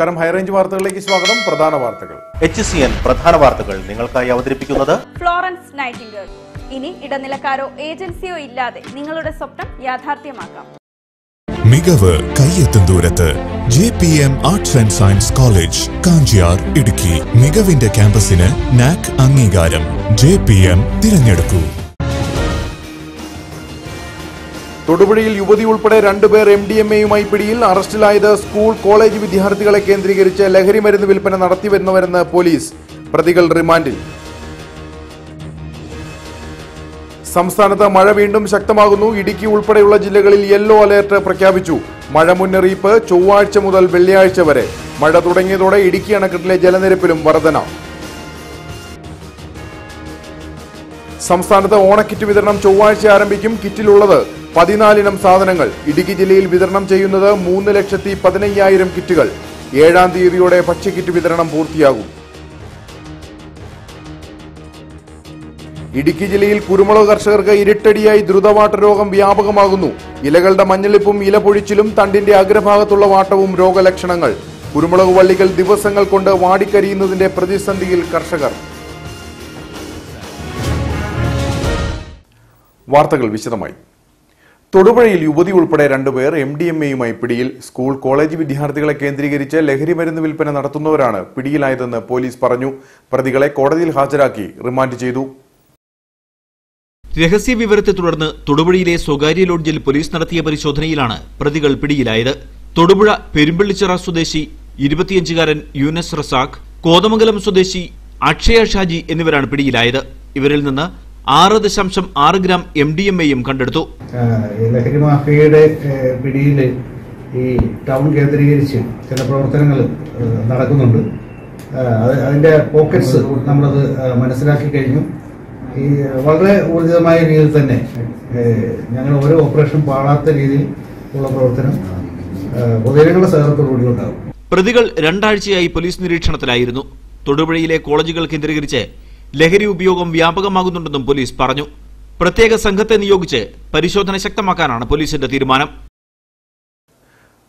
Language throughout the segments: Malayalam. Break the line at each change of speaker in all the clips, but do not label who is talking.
നമസ്കാരം. ഹൈറേഞ്ച് വാർത്തകളിലേക്ക് സ്വാഗതം. പ്രധാന വാർത്തകൾ.
എച്ച് സി എൻ പ്രധാന വാർത്തകൾ നിങ്ങൾക്കായി അവതരിപ്പിക്കുന്നത്
ഫ്ലോറൻസ് നൈറ്റിംഗേൾ. ഇനി ഇടനിലക്കാരോ ഏജൻസിയോ ഇല്ലാതെ നിങ്ങളുടെ സ്വപ്നം യാഥാർത്ഥ്യമാക്കാം.
മികവ് കയ്യെത്തും ദൂരത്ത്. J P M arts and science college Kanchiyar Idukki. മികവിന്റെ ക്യാമ്പസിന് നാക് അംഗീകാരം. ജെ പി എം തിരഞ്ഞെടുക്കൂ.
തൊടുപുഴയിൽ യുവതി ഉൾപ്പെടെ രണ്ടുപേർ എം ഡി എം എയുമായി പിടിയിൽ അറസ്റ്റിലായത് സ്കൂൾ കോളേജ് വിദ്യാർത്ഥികളെ കേന്ദ്രീകരിച്ച് ലഹരി മരുന്ന് വിൽപ്പന നടത്തിവരുന്നവരെന്ന് പോലീസ്. പ്രതികൾ റിമാൻഡിൽ. സംസ്ഥാനത്ത് മഴ വീണ്ടും ശക്തമാകുന്നു. ഇടുക്കി ഉൾപ്പെടെയുള്ള ജില്ലകളിൽ യെല്ലോ അലേർട്ട് പ്രഖ്യാപിച്ചു. മഴ മുന്നറിയിപ്പ് ചൊവ്വാഴ്ച മുതൽ വെള്ളിയാഴ്ച വരെ. മഴ തുടങ്ങിയതോടെ ഇടുക്കി അണക്കെട്ടിലെ ജലനിരപ്പിലും വർധന. സംസ്ഥാനത്ത് ഓണക്കിറ്റ് വിതരണം ചൊവ്വാഴ്ച ആരംഭിക്കും. കിറ്റിലുള്ളത് പതിനാലിനം സാധനങ്ങൾ ഇടുക്കി ജില്ലയിൽ വിതരണം ചെയ്യുന്നത് മൂന്ന് ലക്ഷത്തി പതിനയ്യായിരം കിറ്റുകൾ. ഏഴാം തീയതിയോടെ ഭക്ഷ്യക്കിറ്റ് വിതരണം പൂർത്തിയാകും. ഇടുക്കി ജില്ലയിൽ കുരുമുളക് കർഷകർക്ക് ഇരട്ടടിയായി ദ്രുതവാട്ട രോഗം വ്യാപകമാകുന്നു. ഇലകളുടെ മഞ്ഞളിപ്പും ഇലപൊഴിച്ചിലും തണ്ടിന്റെ അഗ്രഭാഗത്തുള്ള വാട്ടവും രോഗലക്ഷണങ്ങൾ. കുരുമുളക് വള്ളികൾ ദിവസങ്ങൾ കൊണ്ട് വാടിക്കരിയുന്നതിന്റെ പ്രതിസന്ധിയിൽ കർഷകർ. വാർത്തകൾ വിശദമായി. തൊടുപുഴയിൽ യുവതി ഉൾപ്പെടെ രണ്ടുപേർ എം ഡി എം എയുമായി പിടിയിൽ. സ്കൂൾ കോളേജ് വിദ്യാർത്ഥികളെ കേന്ദ്രീകരിച്ച് ലഹരി മരുന്ന് വിൽപ്പന നടത്തുന്നവരാണ് പിടിയിലായതെന്ന് പോലീസ് പറഞ്ഞു. പ്രതികളെ കോടതിയിൽ ഹാജരാക്കി റിമാൻഡ് ചെയ്തു.
രഹസ്യ വിവരത്തെ തുടർന്ന് തൊടുപുഴയിലെ സ്വകാര്യ ലോഡ്ജിൽ പോലീസ് നടത്തിയ പരിശോധനയിലാണ് പ്രതികൾ പിടിയിലായത്. തൊടുപുഴ പെരുമ്പള്ളിച്ചിറ സ്വദേശി ഇരുപത്തിയഞ്ചുകാരൻ യൂനസ് റസാഖ് കോതമംഗലം സ്വദേശി അക്ഷയ ഷാജി എന്നിവരാണ് പിടിയിലായത്. ഇവരിൽ നിന്ന് ആറ് ദശാംശം ആറ് ഗ്രാം എം ഡി എം എയും കണ്ടെടുത്തു.
ലഹരി മാഫിയയുടെ പിടിയിൽ ഈ ടൗൺ കേന്ദ്രീകരിച്ച് ചില പ്രവർത്തനങ്ങൾ നടക്കുന്നുണ്ട്. അതിന്റെ പോക്കറ്റ്സ് നമ്മളത് മനസ്സിലാക്കി കഴിഞ്ഞു. ഈ വളരെ ഊർജിതമായ രീതിയിൽ തന്നെ ഞങ്ങൾ ഓരോ ഓപ്പറേഷൻ പാടാത്ത രീതിയിൽ ഉള്ള പ്രവർത്തനം പൊതുജനങ്ങളുടെ സഹകരണത്തോടുകൂടി ഉണ്ടാകും.
പ്രതികൾ രണ്ടാഴ്ചയായി പോലീസ് നിരീക്ഷണത്തിലായിരുന്നു. തൊടുപുഴയിലെ കോളേജുകൾ കേന്ദ്രീകരിച്ച് ലഹരി ഉപയോഗം വ്യാപകമാകുന്നുണ്ടെന്നും പോലീസ് പറഞ്ഞു. പ്രത്യേക സംഘത്തെ നിയോഗിച്ച് പരിശോധന ശക്തമാക്കാനാണ് പോലീസിന്റെ തീരുമാനം.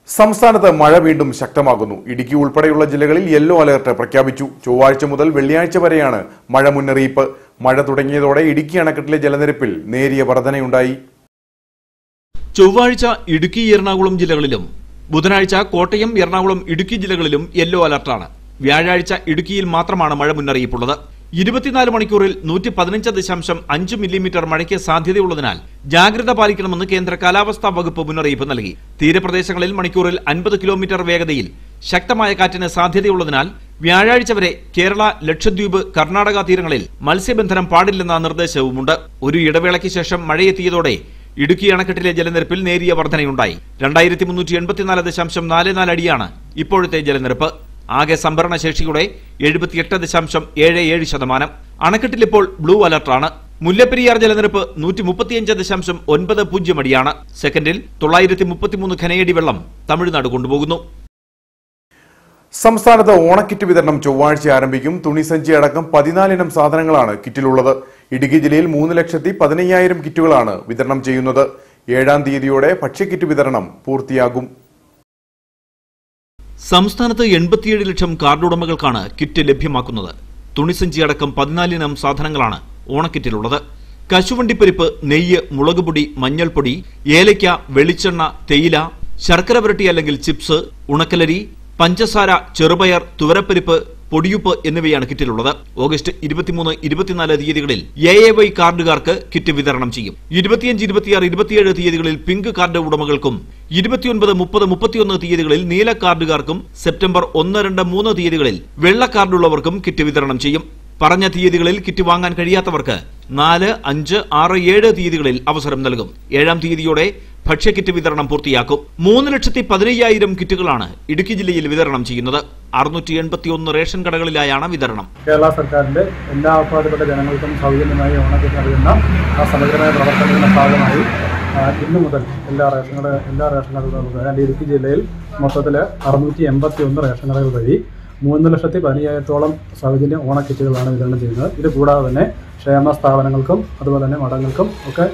സംസ്ഥാനത്ത് മഴ വീണ്ടും ശക്തമാകുന്നു. ഇടുക്കി ഉൾപ്പെടെയുള്ള ജില്ലകളിൽ യെല്ലോ അലർട്ട് പ്രഖ്യാപിച്ചു. ചൊവ്വാഴ്ച മുതൽ വെള്ളിയാഴ്ച വരെയാണ് മഴ മുന്നറിയിപ്പ്. മഴ തുടങ്ങിയതോടെ ഇടുക്കി അണക്കെട്ടിലെ ജലനിരപ്പിൽ നേരിയ വർധനയുണ്ടായി.
ചൊവ്വാഴ്ച ഇടുക്കി എറണാകുളം ജില്ലകളിലും ബുധനാഴ്ച കോട്ടയം എറണാകുളം ഇടുക്കി ജില്ലകളിലും യെല്ലോ അലർട്ടാണ്. വ്യാഴാഴ്ച ഇടുക്കിയിൽ മാത്രമാണ് മഴ മുന്നറിയിപ്പുള്ളത്. ഇരുപത്തിനാല് മണിക്കൂറിൽ നൂറ്റി പതിനഞ്ച് ദശാംശം അഞ്ച് മില്ലിമീറ്റർ മഴയ്ക്ക് സാധ്യതയുള്ളതിനാൽ ജാഗ്രത പാലിക്കണമെന്ന് കേന്ദ്ര കാലാവസ്ഥാ വകുപ്പ് മുന്നറിയിപ്പ് നൽകി. തീരപ്രദേശങ്ങളിൽ മണിക്കൂറിൽ അൻപത് കിലോമീറ്റർ വേഗതയിൽ ശക്തമായ കാറ്റിന് സാധ്യതയുള്ളതിനാൽ വ്യാഴാഴ്ച വരെ കേരള ലക്ഷദ്വീപ് കർണാടക തീരങ്ങളിൽ മത്സ്യബന്ധനം പാടില്ലെന്ന നിർദ്ദേശവുമുണ്ട്. ഒരു ഇടവേളയ്ക്ക് ശേഷം മഴയെത്തിയതോടെ ഇടുക്കി അണക്കെട്ടിലെ ജലനിരപ്പിൽ നേരിയ വർധനയുണ്ടായി. രണ്ടായിരത്തി മുന്നൂറ്റി എൺപത്തിനാല് ദശാംശം നാല് നാല് അടിയാണ് ഇപ്പോഴത്തെ ജലനിരപ്പ്. ആകെ സംഭരണ ശേഷിയുടെ എഴുപത്തിയെട്ട് ദശാംശം ഏഴ് ഏഴ് ശതമാനം. അണക്കെട്ടിലിപ്പോൾ ബ്ലൂ അലർട്ടാണ്. മുല്ലപ്പെരിയാർ ജലനിരപ്പ് നൂറ്റി മുപ്പത്തിയഞ്ച് ദശാംശം ഒൻപത് പൂജ്യം അടിയാണ്. സെക്കൻഡിൽ തൊള്ളായിരത്തി മുപ്പത്തിമൂന്ന് ഖനയടി വെള്ളം തമിഴ്നാട് കൊണ്ടുപോകുന്നു.
സംസ്ഥാനത്ത് ഓണക്കിറ്റ് വിതരണം ചൊവ്വാഴ്ച ആരംഭിക്കും. തുണിസഞ്ചി അടക്കം പതിനാലിനം സാധനങ്ങളാണ് കിറ്റിലുള്ളത്. ഇടുക്കി ജില്ലയിൽ മൂന്ന് ലക്ഷത്തി പതിനയ്യായിരം കിറ്റുകളാണ് വിതരണം ചെയ്യുന്നത്. ഏഴാം തീയതിയോടെ ഭക്ഷ്യക്കിറ്റ് വിതരണം പൂർത്തിയാകും.
സംസ്ഥാനത്ത് എൺപത്തിയേഴ് ലക്ഷം കാർഡ് ഉടമകൾക്കാണ് കിറ്റ് ലഭ്യമാക്കുന്നത്. തുണിസഞ്ചി അടക്കം പതിനാലിനം സാധനങ്ങളാണ് ഓണക്കിറ്റിലുള്ളത്. കശുവണ്ടിപ്പരിപ്പ് നെയ്യ് മുളകുപൊടി മഞ്ഞൾപ്പൊടി ഏലയ്ക്ക വെളിച്ചെണ്ണ തേയില ശർക്കര പുരട്ടി അല്ലെങ്കിൽ ചിപ്സ് ഉണക്കലരി പഞ്ചസാര ചെറുപയർ തുവരപ്പരിപ്പ് പൊടിയുപ്പ് എന്നിവയാണ് കിറ്റിലുള്ളത്. ഓഗസ്റ്റ് ഇരുപത്തിമൂന്ന് ഇരുപത്തിനാല് തീയതികളിൽ എ എ വൈ കാർഡുകാർക്ക് കിറ്റ് വിതരണം ചെയ്യും. ഇരുപത്തിയഞ്ച് ഇരുപത്തിയാറ് ഇരുപത്തിയേഴ് തീയതികളിൽ പിങ്ക് കാർഡ് ഉടമകൾക്കും ഇരുപത്തിയൊൻപത് മുപ്പത് മുപ്പത്തിയൊന്ന് തീയതികളിൽ നീല കാർഡുകാർക്കും സെപ്റ്റംബർ ഒന്ന് രണ്ട് മൂന്ന് തീയതികളിൽ വെള്ള കാർഡുള്ളവർക്കും കിറ്റ് വിതരണം ചെയ്യും. പറഞ്ഞ തീയതികളിൽ കിറ്റ് വാങ്ങാൻ കഴിയാത്തവർക്ക് നാല് അഞ്ച് ആറ് ഏഴ് തീയതികളിൽ അവസരം നൽകും. ഏഴാം തീയതിയോടെ ഭക്ഷ്യക്കിറ്റ് വിതരണം പൂർത്തിയാക്കും. മൂന്ന് ലക്ഷത്തി പതിനയ്യായിരം കിറ്റുകളാണ് ഇടുക്കി ജില്ലയിൽ വിതരണം ചെയ്യുന്നത്. അറുന്നൂറ്റി എൺപത്തി ഒന്ന് റേഷൻ കടകളിലായാണ് വിതരണം.
കേരള സർക്കാരിന്റെ എല്ലാ ഉൾപ്പാടുപ്പെട്ട ജനങ്ങൾക്കും സൗജന്യമായി ഓണക്കിറ്റ് നൽകുന്ന ആ സമഗ്രമായ പ്രവർത്തനങ്ങളുടെ ഭാഗമായി ഇന്ന് മുതൽ എല്ലാ റേഷൻ എല്ലാ റേഷൻ കടകളും ഇടുക്കി ജില്ലയിൽ മൊത്തത്തിൽ അറുന്നൂറ്റി എൺപത്തി ഒന്ന് റേഷൻ കടകൾ വഴി മൂന്ന് ലക്ഷത്തി പതിനയ്യായിരത്തോളം സൗജന്യ ഓണക്കിറ്റുകളാണ് വിതരണം ചെയ്യുന്നത്. ഇത് കൂടാതെ തന്നെ ക്ഷേമ സ്ഥാപനങ്ങൾക്കും അതുപോലെ തന്നെ മഠങ്ങൾക്കും ഒക്കെ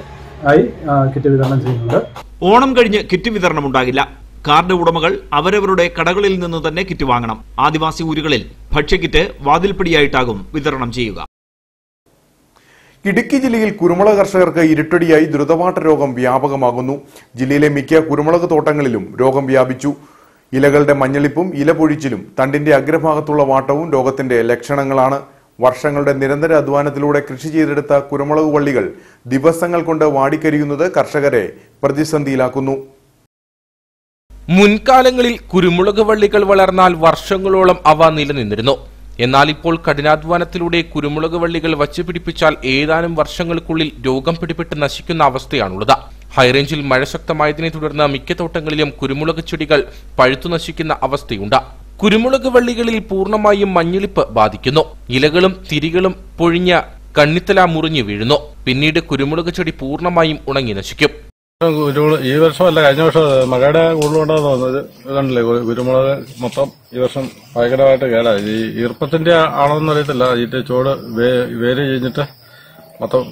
ആയി കിറ്റ് വിതരണം ചെയ്യുന്നുണ്ട്.
ഓണം കഴിഞ്ഞ് കിറ്റ് വിതരണം ഉണ്ടാകില്ല. കാർഡ് ഉടമകൾ അവരവരുടെ കടകളിൽ നിന്ന് തന്നെ കിറ്റ് വാങ്ങണം. ആദിവാസി ഊരുകളിൽ ഭക്ഷ്യക്കിറ്റ് വാതിൽപ്പടിയായിട്ടാകും വിതരണം ചെയ്യുക.
ഇടുക്കി ജില്ലയിൽ കുരുമുളക് കർഷകർക്ക് ഇരുട്ടടിയായി ദ്രുതവാട്ട രോഗം വ്യാപകമാകുന്നു. ജില്ലയിലെ മിക്ക കുരുമുളക് തോട്ടങ്ങളിലും രോഗം വ്യാപിച്ചു. ഇലകളുടെ മഞ്ഞളിപ്പും ഇലപൊഴിച്ചിലും തണ്ടിന്റെ അഗ്രഭാഗത്തുള്ള വാട്ടവും രോഗത്തിന്റെ ലക്ഷണങ്ങളാണ്. വർഷങ്ങളുടെ നിരന്തര അധ്വാനത്തിലൂടെ കൃഷി ചെയ്തെടുത്ത കുരുമുളക് വള്ളികൾ ദിവസങ്ങൾ കൊണ്ട് വാടിക്കരിയുന്നത് കർഷകരെ പ്രതിസന്ധിയിലാക്കുന്നു.
മുൻകാലങ്ങളിൽ കുരുമുളക് വള്ളികൾ വളർന്നാൽ വർഷങ്ങളോളം അവ നിലനിന്നിരുന്നു. എന്നാൽ ഇപ്പോൾ കഠിനാധ്വാനത്തിലൂടെ കുരുമുളക് വള്ളികൾ വച്ചുപിടിപ്പിച്ചാൽ ഏതാനും വർഷങ്ങൾക്കുള്ളിൽ രോഗം പിടിപെട്ട് നശിക്കുന്ന അവസ്ഥയാണുള്ളത്. ഹൈറേഞ്ചിൽ മഴ ശക്തമായതിനെ തുടർന്ന് മിക്ക തോട്ടങ്ങളിലും കുരുമുളക് ചെടികൾ പഴുത്തു നശിക്കുന്ന അവസ്ഥയുണ്ട്. കുരുമുളക് വള്ളികളിൽ പൂർണമായും മഞ്ഞളിപ്പ് ബാധിക്കുന്നു. ഇലകളും തിരികളും പൊഴിഞ്ഞ കണ്ണിത്തല മുറിഞ്ഞു വീഴുന്നു. പിന്നീട് കുരുമുളക് ചെടി പൂർണമായും ഉണങ്ങി നശിക്കും.
ഈ വർഷമല്ല കഴിഞ്ഞ വർഷം മഴയുടെ കൂടുതലുണ്ടെന്ന് തോന്നുന്നത് കണ്ടില്ലേ? കുരുമുളക് മൊത്തം ഈ വർഷം ഭയങ്കരമായിട്ട് കേടായി. ഈ ഈർപ്പത്തിന്റെ ആണോന്ന് അറിയത്തില്ല. ഇതിന്റെ ചൂട് വേര് കഴിഞ്ഞിട്ട് മൊത്തം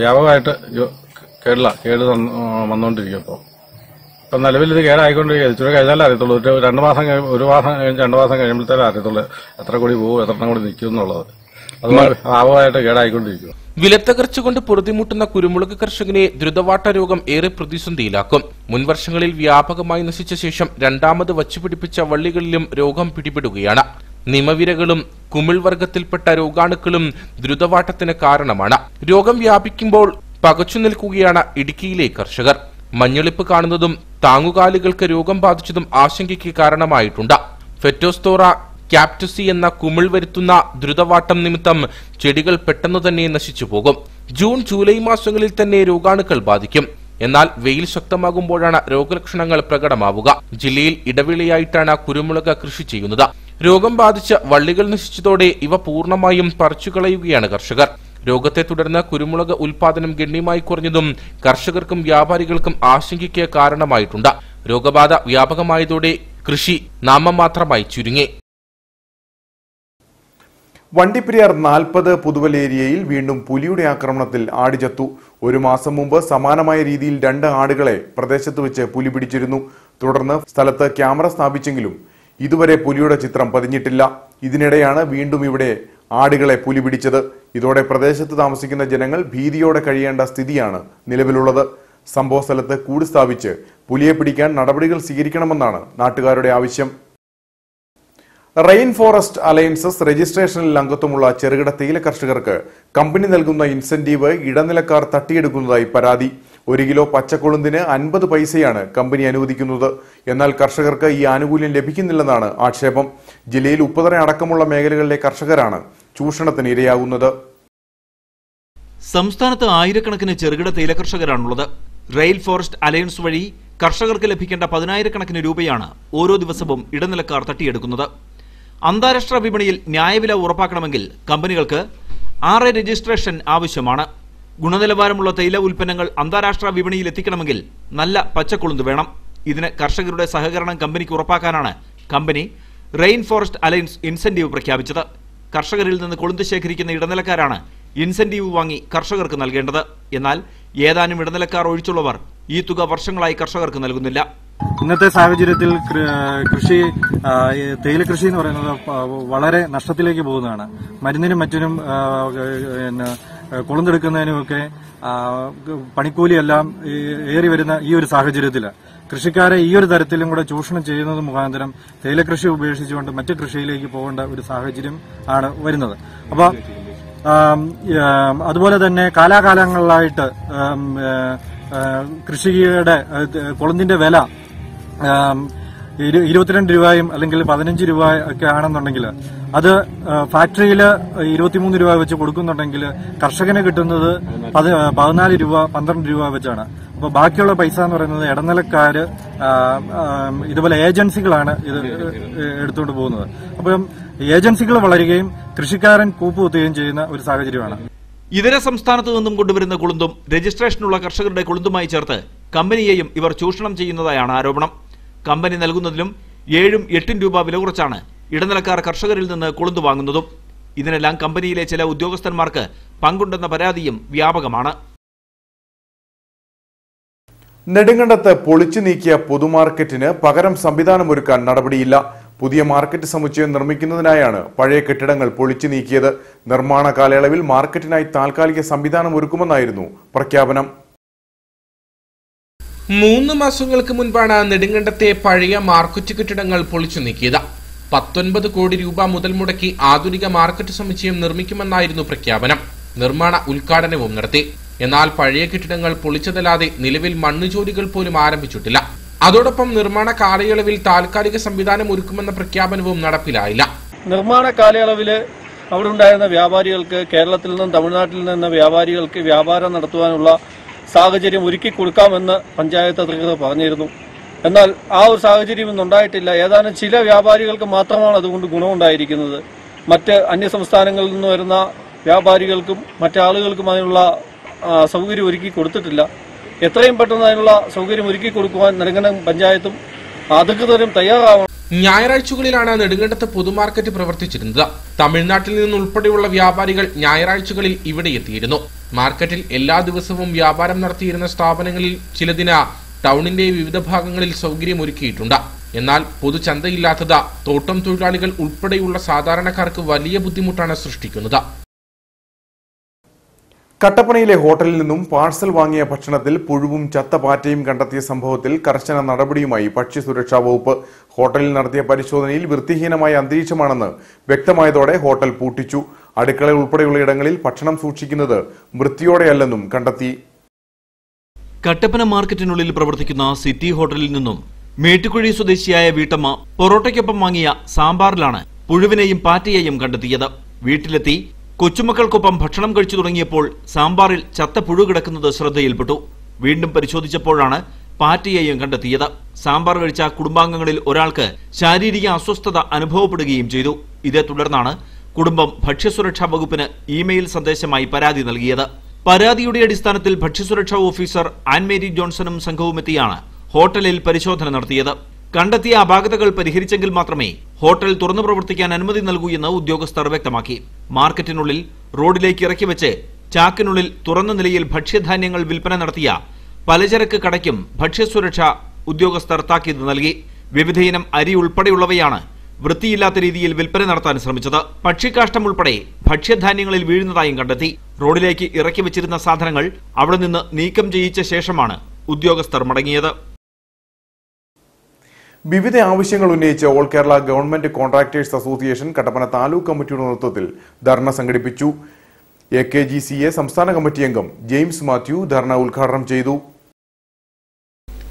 വ്യാപകമായിട്ട് കേടില്ല കേട് വന്നുകൊണ്ടിരിക്കും ഇപ്പോൾ ഇപ്പൊ നിലവിൽ ഇത് കേടായിക്കൊണ്ടിരിക്കുക ഇച്ചിരി കഴിഞ്ഞാലേ അറിയത്തുള്ളൂ. ഒരു രണ്ട് മാസം കഴി- ഒരു മാസം കഴിഞ്ഞ് രണ്ട് മാസം കഴിയുമ്പോഴത്തേ അറിയത്തുള്ളൂ എത്ര കൂടി പോകും എത്ര കൂടി നിൽക്കും എന്നുള്ളത്. അതുപോലെ ഭാവമായിട്ട് കേടായിക്കൊണ്ടിരിക്കും.
വിലത്തകർച്ച കൊണ്ട് പൊറുതിമുട്ടുന്ന കുരുമുളക് കർഷകനെ ദ്രുതവാട്ട രോഗം ഏറെ പ്രതിസന്ധിയിലാക്കും. മുൻവർഷങ്ങളിൽ വ്യാപകമായി നശിച്ച ശേഷം രണ്ടാമത് വച്ചുപിടിപ്പിച്ച വള്ളികളിലും രോഗം പിടിപെടുകയാണ്. നിമവിരകളും കുമിൾ വർഗത്തിൽപ്പെട്ട രോഗാണുക്കളും ദ്രുതവാട്ടത്തിന് കാരണമാണ്. രോഗം വ്യാപിക്കുമ്പോൾ പകച്ചു നിൽക്കുകയാണ് ഇടുക്കിയിലെ കർഷകർ. മഞ്ഞളിപ്പ് കാണുന്നതും താങ്ങുകാലുകൾക്ക് രോഗം ബാധിച്ചതും ആശങ്കയ്ക്ക് കാരണമായിട്ടുണ്ട്. ഫെറ്റോസ്തോറ ക്യാപ്റ്റസി എന്ന കുമിൾ വരുത്തുന്ന ദ്രുതവാട്ടം നിമിത്തം ചെടികൾ പെട്ടെന്ന് തന്നെ നശിച്ചു പോകും. ജൂൺ ജൂലൈ മാസങ്ങളിൽ തന്നെ രോഗാണുക്കൾ ബാധിക്കും. എന്നാൽ വെയിൽ ശക്തമാകുമ്പോഴാണ് രോഗലക്ഷണങ്ങൾ പ്രകടമാവുക. ജില്ലയിൽ ഇടവേളയായിട്ടാണ് കുരുമുളക് കൃഷി ചെയ്യുന്നത്. രോഗം ബാധിച്ച് വള്ളികൾ നശിച്ചതോടെ ഇവ പൂർണമായും പറിച്ചുകളയുകയാണ് കർഷകർ. രോഗത്തെ തുടർന്ന് കുരുമുളക് ഉൽപാദനം ഗണ്യമായി കുറഞ്ഞതും കർഷകർക്കും വ്യാപാരികൾക്കും ആശങ്കയ്ക്ക് കാരണമായിട്ടുണ്ട്. രോഗബാധ വ്യാപകമായതോടെ കൃഷി നാമം മാത്രമായി ചുരുങ്ങി.
വണ്ടിപ്പെരിയാർ നാൽപ്പത് പുതുവലേരിയയിൽ വീണ്ടും പുലിയുടെ ആക്രമണത്തിൽ ആടി ചത്തു ഒരു മാസം മുമ്പ് സമാനമായ രീതിയിൽ രണ്ട് ആടുകളെ പ്രദേശത്ത് വെച്ച് പുലി പിടിച്ചിരുന്നു. തുടർന്ന് സ്ഥലത്ത് ക്യാമറ സ്ഥാപിച്ചെങ്കിലും ഇതുവരെ പുലിയുടെ ചിത്രം പതിഞ്ഞിട്ടില്ല. ഇതിനിടെയാണ് വീണ്ടും ഇവിടെ ആടുകളെ പുലി പിടിച്ചത്. ഇതോടെ പ്രദേശത്ത് താമസിക്കുന്ന ജനങ്ങൾ ഭീതിയോടെ കഴിയേണ്ട സ്ഥിതിയാണ് നിലവിലുള്ളത്. സംഭവ സ്ഥലത്ത് കൂട് സ്ഥാപിച്ച് പുലിയെ പിടിക്കാൻ നടപടികൾ സ്വീകരിക്കണമെന്നാണ് നാട്ടുകാരുടെ ആവശ്യം. റെയിൻ ഫോറസ്റ്റ് അലയൻസസ് രജിസ്ട്രേഷനിൽ അംഗത്വമുള്ള ചെറുകിട തേയില കർഷകർക്ക് കമ്പനി നൽകുന്ന ഇൻസെന്റീവ് ഇടനിലക്കാർ തട്ടിയെടുക്കുന്നതായി പരാതി. ഒരു കിലോ പച്ചക്കൊളുന്തിന് അൻപത് പൈസയാണ് കമ്പനി അനുവദിക്കുന്നത്. എന്നാൽ കർഷകർക്ക് ഈ ആനുകൂല്യം ലഭിക്കുന്നില്ലെന്നാണ് ആക്ഷേപം. ജില്ലയിൽ ഉപ്പതറ അടക്കമുള്ള മേഖലകളിലെ കർഷകരാണ് ചൂഷണത്തിന് ഇരയാകുന്നത്.
സംസ്ഥാനത്ത് ആയിരക്കണക്കിന് ചെറുകിട തേയില കർഷകരാണുള്ളത് റെയിൽ ഫോറസ്റ്റ് അലയൻസ് വഴി കർഷകർക്ക് ലഭിക്കേണ്ട പതിനായിരക്കണക്കിന് രൂപയാണ് ഓരോ ദിവസവും ഇടനിലക്കാർ തട്ടിയെടുക്കുന്നത്. അന്താരാഷ്ട്ര വിപണിയിൽ ന്യായവില ഉറപ്പാക്കണമെങ്കിൽ കമ്പനികൾക്ക് ആറ് രജിസ്ട്രേഷൻ ആവശ്യമാണ്. ഗുണനിലവാരമുള്ള തേയില ഉൽപ്പന്നങ്ങൾ അന്താരാഷ്ട്ര വിപണിയിൽ എത്തിക്കണമെങ്കിൽ നല്ല പച്ചക്കൊളുന്ത് വേണം. ഇതിന് കർഷകരുടെ സഹകരണം കമ്പനിക്ക് ഉറപ്പാക്കാനാണ് company rain forest alliance incentive പ്രഖ്യാപിച്ചത്. കർഷകരിൽ നിന്ന് കൊളുന്ത് ശേഖരിക്കുന്ന ഇടനിലക്കാരാണ് ഇൻസെന്റീവ് വാങ്ങി കർഷകർക്ക് നൽകേണ്ടത്. എന്നാൽ ഏതാനും ഇടനിലക്കാർ ഒഴിച്ചുള്ളവർ ഈ തുക വർഷങ്ങളായി കർഷകർക്ക് നൽകുന്നില്ല.
ഇന്നത്തെ സാഹചര്യത്തിൽ കൃഷി തേയില കൃഷി എന്ന് പറയുന്നത് വളരെ നഷ്ടത്തിലേക്ക് പോകുന്നതാണ്. മരുന്നിനും മറ്റിനും കൊളുന്തെടുക്കുന്നതിനുമൊക്കെ പണിക്കൂലിയെല്ലാം ഏറി വരുന്ന ഈ ഒരു സാഹചര്യത്തിൽ കൃഷിക്കാരെ ഈ ഒരു തരത്തിലും കൂടെ ചൂഷണം ചെയ്യുന്നത് മുഖാന്തരം തേയില കൃഷി ഉപേക്ഷിച്ചുകൊണ്ട് മറ്റു കൃഷിയിലേക്ക് പോകേണ്ട ഒരു സാഹചര്യം ആണ് വരുന്നത്. അപ്പോൾ അതുപോലെ തന്നെ കാലാകാലങ്ങളിലായിട്ട് കൃഷിയുടെ കൊളുന്തിന്റെ വില ഇരുപത്തിരണ്ട് രൂപയും അല്ലെങ്കിൽ പതിനഞ്ച് രൂപ ഒക്കെ ആണെന്നുണ്ടെങ്കിൽ അത് ഫാക്ടറിയിൽ ഇരുപത്തിമൂന്ന് രൂപ വെച്ച് കൊടുക്കുന്നുണ്ടെങ്കിൽ കർഷകന് കിട്ടുന്നത് പതി- പതിനാല് രൂപ പന്ത്രണ്ട് രൂപ വെച്ചാണ്. അപ്പോൾ ബാക്കിയുള്ള പൈസ എന്ന് പറയുന്നത് ആ, ഇതുപോലെ ഏജൻസികളാണ് ഇത് എടുത്തുകൊണ്ട് പോകുന്നത്. അപ്പം ഏജൻസികൾ വളരുകയും കൃഷിക്കാരൻ കൂപ്പുകുത്തുകയും ചെയ്യുന്ന ഒരു സാഹചര്യമാണ്.
ഇതര സംസ്ഥാനത്തു നിന്നും കൊണ്ടുവരുന്ന കുളുന്തും രജിസ്ട്രേഷനുള്ള കർഷകരുടെ കുളുന്തുമായി ചേർത്ത് കമ്പനിയെയും ഇവർ ചൂഷണം ചെയ്യുന്നതായാണ് ആരോപണം. കമ്പനി നൽകുന്നതിലും ഏഴും എട്ടും രൂപ വില കുറച്ചാണ് ഇടനിലക്കാർ കർഷകരിൽ നിന്ന് കുളുന്തു വാങ്ങുന്നതും. ഇതിനെല്ലാം കമ്പനിയിലെ ചില ഉദ്യോഗസ്ഥന്മാർക്ക് പങ്കുണ്ടെന്ന പരാതിയും വ്യാപകമാണ്.
നെടുങ്കണ്ടത്ത് പൊളിച്ചു നീക്കിയ പൊതുമാർക്കറ്റിന് പകരം സംവിധാനമൊരുക്കാൻ നടപടിയില്ല. പുതിയ മാർക്കറ്റ് സമുച്ചയം നിർമ്മിക്കുന്നതിനായാണ് പഴയ കെട്ടിടങ്ങൾ പൊളിച്ചു നീക്കിയത്. നിർമ്മാണ കാലയളവിൽ മാർക്കറ്റിനായി താൽക്കാലിക സംവിധാനം ഒരുക്കുമെന്നായിരുന്നു പ്രഖ്യാപനം.
മൂന്ന് മാസങ്ങൾക്ക് മുൻപാണ് നെടുങ്കണ്ടത്തെ പഴയ മാർക്കറ്റ് കെട്ടിടങ്ങൾ പൊളിച്ചു നീക്കിയത്. പത്തൊൻപത് കോടി രൂപ മുതൽ മുടക്കി ആധുനിക മാർക്കറ്റ് സമുച്ചയം നിർമ്മിക്കുമെന്നായിരുന്നു പ്രഖ്യാപനം. നിർമ്മാണ ഉദ്ഘാടനവും നടത്തി. എന്നാൽ പഴയ കെട്ടിടങ്ങൾ പൊളിച്ചതല്ലാതെ നിലവിൽ മണ്ണുജോലികൾ പോലും ആരംഭിച്ചിട്ടില്ല. അതോടൊപ്പം നിർമ്മാണ കാലയളവിൽ താൽക്കാലിക സംവിധാനം ഒരുക്കുമെന്ന പ്രഖ്യാപനവും നടപ്പിലായില്ല.
നിർമ്മാണ കാലയളവിൽ അവിടെ ഉണ്ടായിരുന്ന വ്യാപാരികൾക്ക് കേരളത്തിൽ നിന്നും തമിഴ്നാട്ടിൽ നിന്ന് വ്യാപാരികൾക്ക് വ്യാപാരം നടത്തുവാനുള്ള സാഹചര്യം ഒരുക്കി കൊടുക്കാമെന്ന് പഞ്ചായത്ത് അധികൃതർ പറഞ്ഞിരുന്നു. എന്നാൽ ആ ഒരു സാഹചര്യം ഇന്ന് ഉണ്ടായിട്ടില്ല. ഏതാനും ചില വ്യാപാരികൾക്ക് മാത്രമാണ് അതുകൊണ്ട് ഗുണമുണ്ടായിരിക്കുന്നത്. മറ്റ് അന്യ സംസ്ഥാനങ്ങളിൽ നിന്ന് വരുന്ന വ്യാപാരികൾക്കും മറ്റാളുകൾക്കും അതിനുള്ള സൗകര്യം ഒരുക്കി കൊടുത്തിട്ടില്ല. എത്രയും പെട്ടെന്ന് അതിനുള്ള സൗകര്യം ഒരുക്കി കൊടുക്കുവാൻ നെടുങ്കണ്ടം പഞ്ചായത്തും അധികൃതരും തയ്യാറാവണം.
ഞായറാഴ്ചകളിലാണ് നെടുങ്കണ്ടത്ത് പൊതുമാർക്കറ്റ് പ്രവർത്തിച്ചിരുന്നത്. തമിഴ്നാട്ടിൽ നിന്നുൾപ്പെടെയുള്ള വ്യാപാരികൾ ഞായറാഴ്ചകളിൽ ഇവിടെ എത്തിയിരുന്നു. മാർക്കറ്റിൽ എല്ലാ ദിവസവും വ്യാപാരം നടത്തിയിരുന്ന സ്ഥാപനങ്ങളിൽ ചിലതിന് ടൗണിന്റെ വിവിധ ഭാഗങ്ങളിൽ സൗകര്യം ഒരുക്കിയിട്ടുണ്ട്. എന്നാൽ പൊതുചന്തയില്ലാത്തത് തോട്ടം തൊഴിലാളികൾ ഉൾപ്പെടെയുള്ള സാധാരണക്കാർക്ക് വലിയ ബുദ്ധിമുട്ടാണ് സൃഷ്ടിക്കുന്നത്.
കട്ടപ്പനയിലെ ഹോട്ടലിൽ നിന്നും പാഴ്സൽ വാങ്ങിയ ഭക്ഷണത്തിൽ പുഴുവും ചത്ത പാറ്റയും കണ്ടെത്തിയ സംഭവത്തിൽ കർശന നടപടിയുമായി ഭക്ഷ്യസുരക്ഷാ വകുപ്പ്. ഹോട്ടലിൽ നടത്തിയ പരിശോധനയിൽ വൃത്തിഹീനമായ അന്തരീക്ഷമാണെന്ന് വ്യക്തമായതോടെ ഹോട്ടൽ പൂട്ടിച്ചു. അടുക്കള ഉൾപ്പെടെയുള്ള ഇടങ്ങളിൽ ഭക്ഷണം സൂക്ഷിക്കുന്നത് വൃത്തിയോടെയല്ലെന്നും കണ്ടെത്തി.
കട്ടപ്പന മാർക്കറ്റിനുള്ളിൽ പ്രവർത്തിക്കുന്ന സിറ്റി ഹോട്ടലിൽ നിന്നും മേട്ടുകുഴി സ്വദേശിയായ വീട്ടമ്മ പൊറോട്ടയ്ക്കൊപ്പം വാങ്ങിയ സാമ്പാറിലാണ് പുഴുവിനെയും പാറ്റയെയും കണ്ടെത്തിയത്. വീട്ടിലെത്തി കൊച്ചുമക്കൾക്കൊപ്പം ഭക്ഷണം കഴിച്ചു തുടങ്ങിയപ്പോൾ സാമ്പാറിൽ ചത്ത പുഴു കിടക്കുന്നത് ശ്രദ്ധയിൽപ്പെട്ടു. വീണ്ടും പരിശോധിച്ചപ്പോഴാണ് പാറ്റയെയും കണ്ടെത്തിയത്. സാമ്പാർ കഴിച്ച കുടുംബാംഗങ്ങളിൽ ഒരാൾക്ക് ശാരീരിക അസ്വസ്ഥത അനുഭവപ്പെടുകയും ചെയ്തു. ഇതേ തുടർന്നാണ് കുടുംബം ഭക്ഷ്യസുരക്ഷാ വകുപ്പിന് ഇമെയിൽ സന്ദേശമായി പരാതി നൽകിയത്. പരാതിയുടെ അടിസ്ഥാനത്തിൽ ഭക്ഷ്യസുരക്ഷാ ഓഫീസർ ആൻമേരി ജോൺസണും സംഘവും എത്തിയാണ് ഹോട്ടലിൽ പരിശോധന നടത്തിയത്. കണ്ടെത്തിയ അപാകതകൾ പരിഹരിച്ചെങ്കിൽ മാത്രമേ ഹോട്ടൽ തുറന്നു പ്രവർത്തിക്കാൻ അനുമതി നൽകൂ എന്ന് ഉദ്യോഗസ്ഥർ വ്യക്തമാക്കി. മാർക്കറ്റിനുള്ളിൽ റോഡിലേക്ക് ഇറക്കി വെച്ച് ചാക്കിനുള്ളിൽ തുറന്ന നിലയിൽ ഭക്ഷ്യധാന്യങ്ങൾ വിൽപ്പന നടത്തിയ പലചരക്ക് കടയ്ക്കും ഭക്ഷ്യസുരക്ഷ ഉദ്യോഗസ്ഥർ താക്കീത് നൽകി. വിവിധയിനം അരി ഉൾപ്പെടെയുള്ളവയാണ് വൃത്തിയില്ലാത്ത രീതിയിൽ വിൽപ്പന നടത്താൻ ശ്രമിച്ചത്. പക്ഷിക്കാഷ്ടം ഉൾപ്പെടെ ഭക്ഷ്യധാന്യങ്ങളിൽ വീഴുന്നതായും കണ്ടെത്തി. റോഡിലേക്ക് ഇറക്കി വെച്ചിരുന്ന സാധനങ്ങൾ അവിടെ നിന്ന് നീക്കം ചെയ്യിച്ച ശേഷമാണ് ഉദ്യോഗസ്ഥർ മടങ്ങിയത്.
വിവിധ ആവശ്യങ്ങൾ ഉന്നയിച്ച് all Kerala government contractors association Kattappana taluk കമ്മിറ്റിയുടെ നേതൃത്വത്തിൽ ധർണ സംഘടിപ്പിച്ചു. A K G C A സംസ്ഥാന കമ്മിറ്റി അംഗം ജെയിംസ് മാത്യു ധർണ ഉദ്ഘാടനം ചെയ്തു.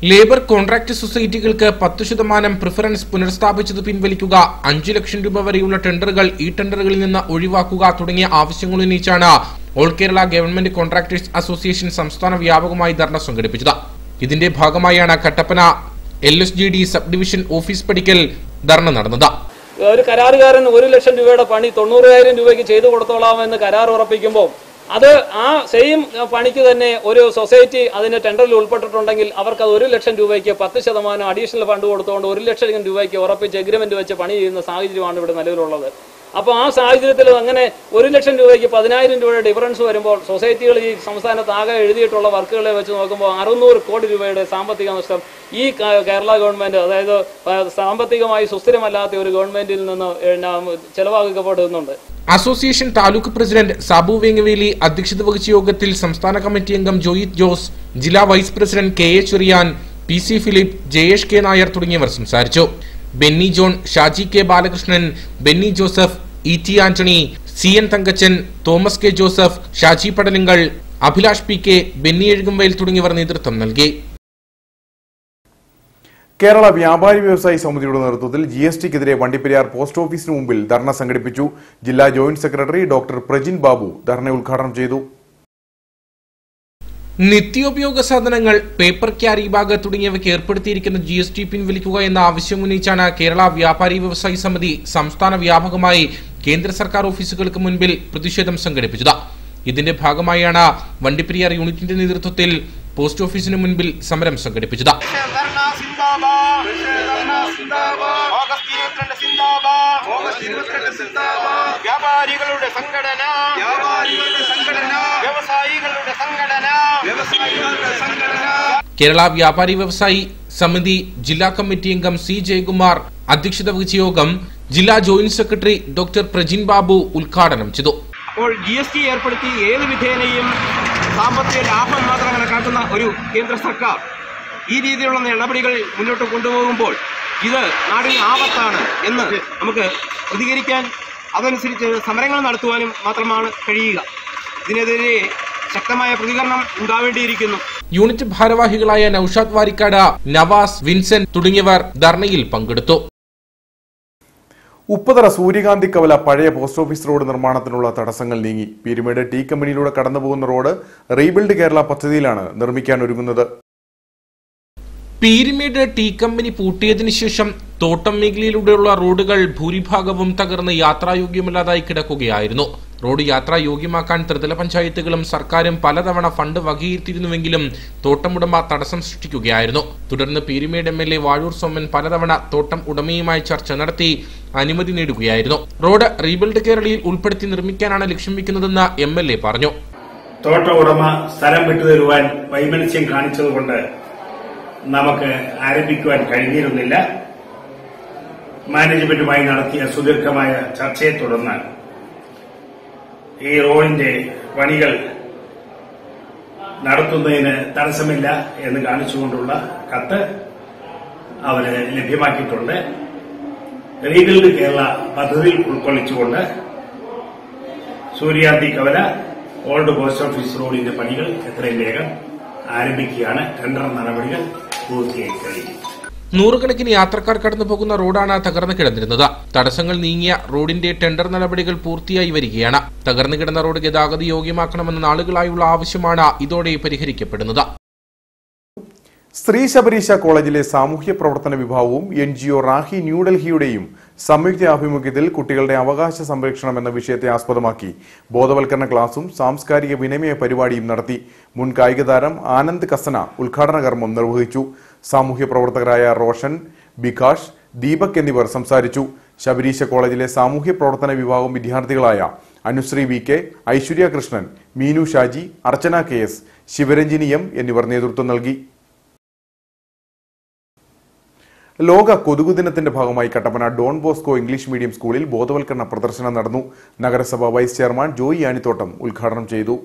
ലേബർ കോൺട്രാക്ട് സൊസൈറ്റികൾക്ക് പത്ത് ശതമാനം പ്രിഫറൻസ് പുനഃസ്ഥാപിച്ചത് പിൻവലിക്കുക അഞ്ചു ലക്ഷം രൂപ വരെയുള്ള ടെൻഡറുകൾ ഈ ടെൻഡറുകളിൽ നിന്ന് ഒഴിവാക്കുക തുടങ്ങിയ ആവശ്യങ്ങൾ ഉന്നയിച്ചാണ് all Kerala government contractors association സംസ്ഥാന വ്യാപകമായി ധർണ സംഘടിപ്പിച്ചത്. ഇതിന്റെ ഭാഗമായാണ് Kattappana L S G D sub division office പടിക്കൽ ധർണ നടന്നത്.
ഒരു കരാറുകാരൻ ഒരു ലക്ഷം രൂപയുടെ പണി തൊണ്ണൂറായിരം രൂപയ്ക്ക് ചെയ്തു കൊടുത്തോളാമെന്ന് കരാർ ഉറപ്പിക്കുമ്പോൾ അത് ആ സെയിം പണിക്ക് തന്നെ ഒരു സൊസൈറ്റി അതിന്റെ ടെൻഡറിൽ ഉൾപ്പെട്ടിട്ടുണ്ടെങ്കിൽ അവർക്ക് അത് ഒരു ലക്ഷം രൂപയ്ക്ക് പത്ത് ശതമാനം അഡീഷണൽ ഫണ്ട് കൊടുത്തുകൊണ്ട് ഒരു ലക്ഷം രൂപയ്ക്ക് ഉറപ്പിച്ച് എഗ്രിമെന്റ് വെച്ച് പണി ചെയ്യുന്ന സാഹചര്യമാണ് ഇവിടെ നിലവിലുള്ളത്. അപ്പോൾ ആ സാഹചര്യത്തിൽ അങ്ങനെ ഒരു ലക്ഷം രൂപയ്ക്ക് പതിനായിരം രൂപയുടെ ഡിഫറൻസ് വരുമ്പോൾ സൊസൈറ്റികൾ ഈ സംസ്ഥാനത്ത് ആകെ എഴുതിയിട്ടുള്ള വർക്കുകളെ വെച്ച് നോക്കുമ്പോൾ അറുന്നൂറ് കോടി രൂപയുടെ സാമ്പത്തിക നഷ്ടം ഈ കേരള ഗവൺമെന്റ് അതായത് സാമ്പത്തികമായി സുസ്ഥിരമല്ലാത്ത ഒരു ഗവൺമെന്റിൽ നിന്ന് ചെലവാക്കപ്പെടുന്നുണ്ട്.
അസോസിയേഷൻ താലൂക്ക് പ്രസിഡന്റ് സാബു വെങ്ങവേലി അധ്യക്ഷത വഹിച്ച യോഗത്തിൽ സംസ്ഥാന കമ്മിറ്റി അംഗം ജോയിത് ജോസ് ജില്ലാ vice president K A Cheriyan P C Philip Jayesh K Nair തുടങ്ങിയവർ സംസാരിച്ചു. Benny John Shaji K Balakrishnan Benny Joseph E T Antony C N Thankachan Thomas K Joseph Shaji Padalinkal Abhilash P K Benny Ezhukumvayal തുടങ്ങിയവർ നേതൃത്വം നൽകി.
കേരള വ്യാപാരി വ്യവസായി സമിതിയുടെ നേതൃത്വത്തിൽ ജി എസ് ടിക്കെതിരെ വണ്ടിപ്പെരിയാർ പോസ്റ്റ് ഓഫീസിന് മുമ്പിൽ ധർണ സംഘടിപ്പിച്ചു. ജില്ലാ joint secretary doctor Prajin Babu dharna ഉദ്ഘാടനം ചെയ്തു.
നിത്യോപയോഗ സാധനങ്ങൾ പേപ്പർ ക്യാരി ബാഗ് തുടങ്ങിയവയ്ക്ക് ഏർപ്പെടുത്തിയിരിക്കുന്ന ജി എസ് ടി പിൻവലിക്കുക എന്ന ആവശ്യം ഉന്നയിച്ചാണ് കേരള വ്യാപാരി വ്യവസായി സമിതി സംസ്ഥാന വ്യാപകമായി കേന്ദ്ര സർക്കാർ ഓഫീസുകൾക്ക് മുൻപിൽ പ്രതിഷേധം സംഘടിപ്പിച്ചത്. ഇതിന്റെ ഭാഗമായാണ് വണ്ടിപ്പെരിയാർ യൂണിറ്റിന്റെ നേതൃത്വത്തിൽ പോസ്റ്റ് ഓഫീസിന് മുൻപിൽ സമരം സംഘടിപ്പിച്ചത്.
വ്യാപാരികളുടെ സംഘടന. വ്യാപാരികളുടെ സംഘടന. വ്യവസായികളുടെ സംഘടന. വ്യവസായികളുടെ സംഘടന.
കേരള വ്യാപാരി വ്യവസായി സമിതി ജില്ലാ കമ്മിറ്റി അംഗം സി ജയകുമാർ അധ്യക്ഷത വഹിച്ച യോഗം ജില്ലാ joint secretary doctor Prajin Babu ഉദ്ഘാടനം ചെയ്തു.
അപ്പോൾ ജി എസ് ടി ഏർപ്പെടുത്തി ഏത് വിധേനയും സാമ്പത്തിക ലാഭം മാത്രം കണക്കാക്കുന്ന ഒരു കേന്ദ്ര സർക്കാർ ഈ രീതിയിലുള്ള നടപടികൾ മുന്നോട്ട് കൊണ്ടുപോകുമ്പോൾ ഇത് നാടിന് ആപത്താണ് എന്ന് നമുക്ക് പ്രതികരിക്കാൻ അതനുസരിച്ച് സമരങ്ങൾ നടത്തുവാനും മാത്രമാണ് കഴിയുക. ഇതിനെതിരെ ശക്തമായ പ്രതികരണം ഉണ്ടാവേണ്ടിയിരിക്കുന്നു.
യൂണിറ്റ് ഭാരവാഹികളായ നൌഷാദ് വാരിക്കാട നവാസ് വിൻസെന്റ് തുടങ്ങിയവർ ധർണയിൽ പങ്കെടുത്തു.
ഉപ്പതറ സൂര്യകാന്തി കവല പഴയ പോസ്റ്റ് ഓഫീസ് റോഡ് നിർമ്മാണത്തിനുള്ള തടസ്സങ്ങൾ നീങ്ങി. പീരുമേട് ടീ കമ്പനിയിലൂടെ കടന്നുപോകുന്ന റോഡ് റീബിൽഡ് കേരള പദ്ധതിയിലാണ് നിർമ്മിക്കാൻ ഒരുങ്ങുന്നത്.
പീരിമേട് ടീ കമ്പനി പൂട്ടിയതിനു ശേഷം തോട്ടം മേഖലയിലൂടെയുള്ള റോഡുകൾ ഭൂരിഭാഗവും തകർന്ന് യാത്രായോഗ്യമല്ലാതായി കിടക്കുകയായിരുന്നു. റോഡ് യാത്രായോഗ്യമാക്കാൻ ത്രിതല പഞ്ചായത്തുകളും സർക്കാരും പലതവണ ഫണ്ട് വകയിരുത്തിയിരുന്നുവെങ്കിലും തോട്ടം ഉടമ തടസ്സം സൃഷ്ടിക്കുകയായിരുന്നു. തുടർന്ന് Peermade M L A Vazhoor Soman പലതവണ തോട്ടം ഉടമയുമായി ചർച്ച നടത്തി അനുമതി നേടുകയായിരുന്നു. റോഡ് റീബിൽഡ് കേരളയിൽ ഉൾപ്പെടുത്തി നിർമ്മിക്കാനാണ് ലക്ഷ്യം വെക്കുന്നതെന്ന് എം എൽ എ പറഞ്ഞു.
തോട്ട ഉടമ സ്ഥലം വിട്ടുതരുവാൻ വൈമനസ്യം കാണിച്ചതുകൊണ്ട് നമുക്ക് ആരംഭിക്കുവാൻ കഴിഞ്ഞിരുന്നില്ല. മാനേജ്മെന്റുമായി നടത്തിയ സുദീർഘമായ ചർച്ചയെ തുടർന്ന് ഈ റോഡിന്റെ പണികൾ നടത്തുന്നതിന് തടസ്സമില്ല എന്ന് കാണിച്ചുകൊണ്ടുള്ള കത്ത് അവർ ലഭ്യമാക്കിയിട്ടുണ്ട്. റീബിൽഡ് കേരള പദ്ധതിയിൽ ഉൾക്കൊള്ളിച്ചുകൊണ്ട് സൂര്യാന്തി കവല ഓൾഡ് പോസ്റ്റ് ഓഫീസ് റോഡിന്റെ പണികൾ എത്രയും വേഗം ആരംഭിക്കുകയാണ്. ടെൻഡർ നടപടികൾ
നൂറുകണക്കിന് യാത്രക്കാർ കടന്നു പോകുന്ന റോഡാണ് തകർന്നു കിടന്നിരുന്നത്. തടസ്സങ്ങൾ നീങ്ങിയ റോഡിന്റെ ടെൻഡർ നടപടികൾ പൂർത്തിയായി വരികയാണ്. തകർന്നു കിടന്ന റോഡ് ഗതാഗത യോഗ്യമാക്കണമെന്ന നാളുകളായുള്ള ആവശ്യമാണ് ഇതോടെ പരിഹരിക്കപ്പെടുന്നത്.
സ്ത്രീ ശബരീശ കോളേജിലെ സാമൂഹ്യ പ്രവർത്തന വിഭാഗവും എൻ ജി ഒ റാഹി ന്യൂഡൽഹിയുടെയും സംയുക്ത ആഭിമുഖ്യത്തിൽ കുട്ടികളുടെ അവകാശ സംരക്ഷണം എന്ന വിഷയത്തെ ആസ്പദമാക്കി. ബോധവൽക്കരണ ക്ലാസും സാംസ്കാരിക വിനിമയ പരിപാടിയും നടത്തി മുൻ കായിക താരം ആനന്ദ് കസന ഉദ്ഘാടന കർമ്മം നിർവഹിച്ചു. സാമൂഹ്യ പ്രവർത്തകരായ റോഷൻ ബികാഷ് ദീപക് എന്നിവർ സംസാരിച്ചു. ശബരീശ കോളേജിലെ സാമൂഹ്യ പ്രവർത്തന വിഭാഗം വിദ്യാർത്ഥികളായ Anusree V K Aishwarya Krishnan Meenu Shaji Archana K S Sivaranjini M എന്നിവർ നേതൃത്വം നൽകി. ലോക കൊതുകു ദിനത്തിന്റെ ഭാഗമായി Kattappana Don Bosco English medium സ്കൂളിൽ ബോധവൽക്കരണ പ്രദർശനം നടന്നു. നഗരസഭ വൈസ് ചെയർമാൻ ജോയി ആനിത്തോട്ടം ഉദ്ഘാടനം ചെയ്തു.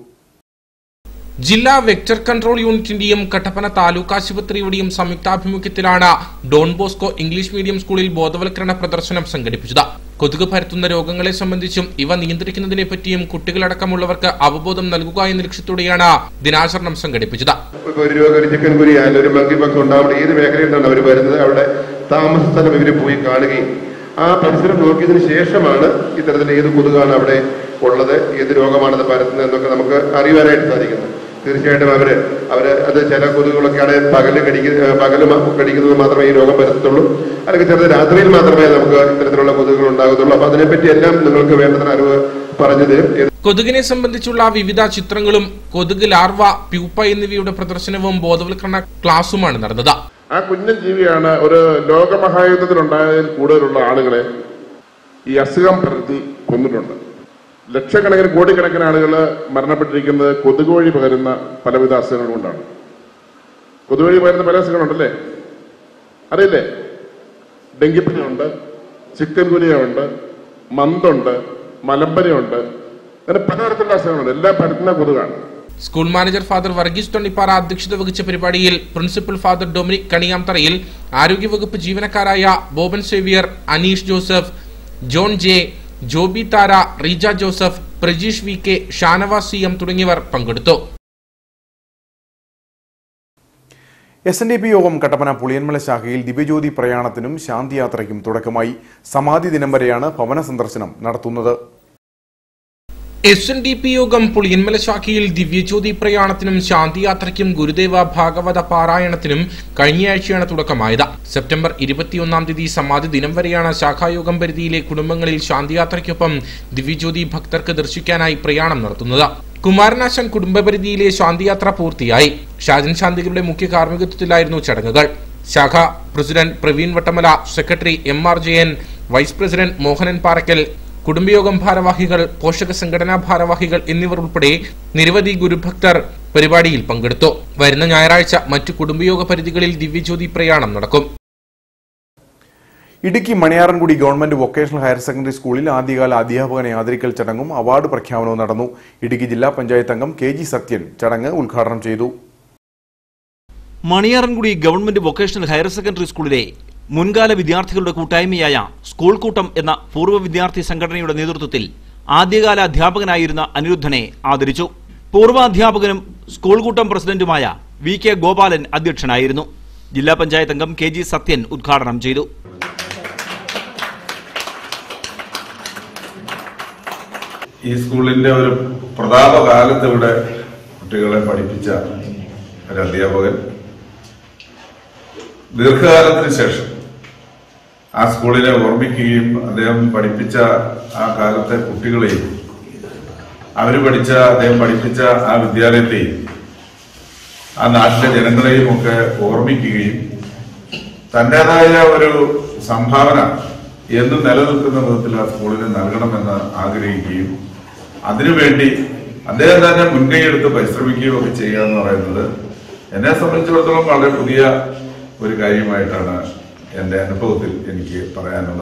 ജില്ലാ വെക്ടർ കൺട്രോൾ യൂണിറ്റിന്റെയും കട്ടപ്പന താലൂക്ക് ആശുപത്രിയുടെയും സംയുക്താഭിമുഖ്യത്തിലാണ് ഡോൺ ബോസ്കോ ഇംഗ്ലീഷ് മീഡിയം സ്കൂളിൽ ബോധവൽക്കരണ പ്രദർശനം സംഘടിപ്പിച്ചത്. കൊതുക് പരത്തുന്ന രോഗങ്ങളെ സംബന്ധിച്ചും ഇവ നിയന്ത്രിക്കുന്നതിനെ പറ്റിയും കുട്ടികളടക്കമുള്ളവർക്ക് അവബോധം നൽകുക എന്ന ലക്ഷ്യത്തോടെയാണ് ദിനാചരണം സംഘടിപ്പിച്ചത്.
താമസ സ്ഥലം ഇവർ പോയി കാണുകയും ആ പരിസരം നോക്കിയതിന് ശേഷമാണ് ഇത്തരത്തിൽ ഏത് കൊതുകാണ് അവിടെ ഉള്ളത് ഏത് രോഗമാണത് പരത്തുന്നത് എന്നൊക്കെ നമുക്ക് അറിയുവാനായിട്ട് സാധിക്കുന്നത്. തീർച്ചയായിട്ടും അവർ അവർ അത് ചില കൊതുകുകളൊക്കെയാണ് പകൽ കടിക്കുന്ന പകൽ കടിക്കുന്നത് മാത്രമേ ഈ രോഗം വരത്തുള്ളൂ. അല്ലെങ്കിൽ ചിലത് രാത്രിയിൽ മാത്രമേ നമുക്ക് ഇത്തരത്തിലുള്ള കൊതുകുകൾ ഉണ്ടാകത്തുള്ളൂ. അപ്പൊ അതിനെപ്പറ്റി എല്ലാം നിങ്ങൾക്ക് വേണ്ടത്ര അറിവ് പറഞ്ഞു തരും.
കൊതുകിനെ സംബന്ധിച്ചുള്ള വിവിധ ചിത്രങ്ങളും കൊതുക് ലാർവ പ്യൂപ്പ എന്നിവയുടെ പ്രദർശനവും ബോധവൽക്കരണ ക്ലാസുമാണ് നടന്നത്.
ആ കുഞ്ഞൻ ജീവിയാണ് ഒരു ലോകമഹായുദ്ധത്തിലുണ്ടായതിൽ കൂടുതലുള്ള ആളുകളെ ഈ അസുഖം പ്രകൃതി കൊന്നിട്ടുണ്ട്. ലക്ഷക്കണക്കിന് കോടിക്കണക്കിന് ആളുകൾ മരണപ്പെട്ടിരിക്കുന്നത് കൊതുക് വഴി പകരുന്ന പലവിധ അസുഖങ്ങൾ കൊണ്ടാണ്. കൊതുക് വഴി പകരുന്ന പല അസുഖങ്ങളുണ്ടല്ലേ? അറിയില്ലേ? ഡെങ്കിപ്പനിയുണ്ട് ചിക്കൻ ഗുനിയുണ്ട് മന്തുണ്ട് മലമ്പനിയുണ്ട് അങ്ങനെ പലതരത്തിലുള്ള അസുഖങ്ങളുണ്ട്. എല്ലാം പരത്തുന്ന കൊതുകാണ്.
School manager father Varghese Thonnipara അധ്യക്ഷത വഹിച്ച പരിപാടിയിൽ പ്രിൻസിപ്പൽ ഫാദർ ഡൊമിനിക് കണിയാംതറയിൽ ആരോഗ്യവകുപ്പ് ജീവനക്കാരായ Boban Xavier Aneesh Joseph John J Joby Thara Reeja Joseph Prajeesh V K Shanavas C M തുടങ്ങിയവർ പങ്കെടുത്തു.
എസ് എൻ ഡി പി യോഗം കട്ടപ്പന പുളിയന്മല ശാഖയിൽ ദിവ്യജ്യോതി പ്രയാണത്തിനും ശാന്തിയാത്രയ്ക്കും തുടക്കമായി. സമാധി ദിനം വരെയാണ് ഭവന സന്ദർശനം നടത്തുന്നത്.
എസ് എൻ ഡി പി യോഗം പുളിയന്മല ശാഖയിൽ ദിവ്യജ്യോതി പ്രയാണത്തിനും ശാന്തിയാത്രയ്ക്കും ഗുരുദേവ ഭാഗവത പാരായണത്തിനും കഴിഞ്ഞയാഴ്ചയാണ് തുടക്കമായത്. സെപ്റ്റംബർ ഇരുപത്തിയൊന്നാം തീയതി സമാധി ദിനം വരെയാണ് ശാഖായോഗം പരിധിയിലെ കുടുംബങ്ങളിൽ ശാന്തിയാത്രയ്ക്കൊപ്പം ദിവ്യജ്യോതി ഭക്തർക്ക് ദർശിക്കാനായി പ്രയാണം നടത്തുന്നത്. കുമാരനാശൻ കുടുംബപരിധിയിലെ ശാന്തിയാത്ര പൂർത്തിയായി. ഷാജൻ ശാന്തികളുടെ മുഖ്യ കാർമ്മികത്വത്തിലായിരുന്നു ചടങ്ങുകൾ. ശാഖ president Praveen Vattamala secretary M R Jayan vice president Mohanan Parakkal കുടുംബയോഗം ഭാരവാഹികൾ പോഷക സംഘടനാ ഭാരവാഹികൾ എന്നിവർ ഉൾപ്പെടെ നിരവധി ഗുരുഭക്തർ പരിപാടിയിൽ പങ്കെടുത്തു. വരുന്ന ഞായറാഴ്ച മറ്റു കുടുംബയോഗ പരിധികളിൽ ദിവ്യജ്യോതി പ്രയാണം നടക്കും.
Idukki Maniyarankudi government vocational higher secondary സ്കൂളിൽ ആദ്യകാല അധ്യാപകനെ ആദരിക്കൽ ചടങ്ങും അവാർഡ് പ്രഖ്യാപനവും നടന്നു. ഇടുക്കി ജില്ലാ പഞ്ചായത്ത് അംഗം കെ ജി സത്യൻ ചടങ്ങ് ഉദ്ഘാടനം ചെയ്തു.
Maniyarankudi government vocational higher secondary സ്കൂളിലെ മുൻകാല വിദ്യാർത്ഥികളുടെ കൂട്ടായ്മയായ സ്കൂൾ കൂട്ടം എന്ന പൂർവ വിദ്യാർത്ഥി സംഘടനയുടെ നേതൃത്വത്തിൽ ആദ്യകാല അധ്യാപകനായിരുന്ന അനിരുദ്ധനെ ആദരിച്ചു. പൂർവ അധ്യാപകനും സ്കൂൾ കൂട്ടം പ്രസിഡന്റുമായ വി കെ ഗോപാലൻ അധ്യക്ഷനായിരുന്നു. ജില്ലാ പഞ്ചായത്ത് അംഗം കെ ജി സത്യൻ ഉദ്ഘാടനം ചെയ്തു.
ഈ സ്കൂളിന്റെ ഒരു പ്രതാപ കാലത്ത് ഇവിടെ കുട്ടികളെ പഠിപ്പിച്ച ഒരു അധ്യാപകൻ. ദീർഘകാലത്തിന് ശേഷം ആ സ്കൂളിലെ ഓർമ്മിക്കുകയും അദ്ദേഹം പഠിപ്പിച്ച ആ കാലത്തെ കുട്ടികളെയും അവർ പഠിച്ച അദ്ദേഹം പഠിപ്പിച്ച ആ വിദ്യാലയത്തെയും ആ നാട്ടിലെ ജനങ്ങളെയും ഒക്കെ ഓർമ്മിക്കുകയും തന്റേതായ ഒരു സംഭാവന എന്നും നിലനിൽക്കുന്ന വിധത്തിൽ ആ സ്കൂളിന് നൽകണമെന്ന് ആഗ്രഹിക്കുകയും അതിനുവേണ്ടി അദ്ദേഹം തന്നെ മുൻകൈയെടുത്ത് പരിശ്രമിക്കുകയും ഒക്കെ ചെയ്യുക എന്ന് പറയുന്നത് എന്നെ സംബന്ധിച്ചിടത്തോളം വളരെ പുതിയ ഒരു കാര്യമായിട്ടാണ് എന്റെ അനുഭവത്തിൽ എനിക്ക് പറയാനുള്ള